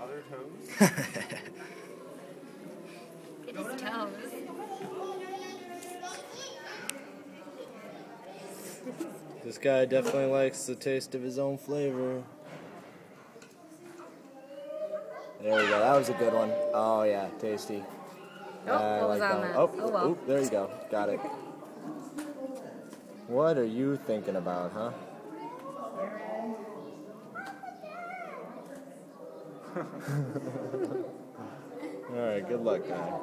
other toes? It is toes. This guy definitely likes the taste of his own flavor. There we go. That was a good one. Oh yeah, tasty. Oh, I like that. that? Oh, Oh, well. oop, there you go. Got it. What are you thinking about, huh? All right. Good luck, guy.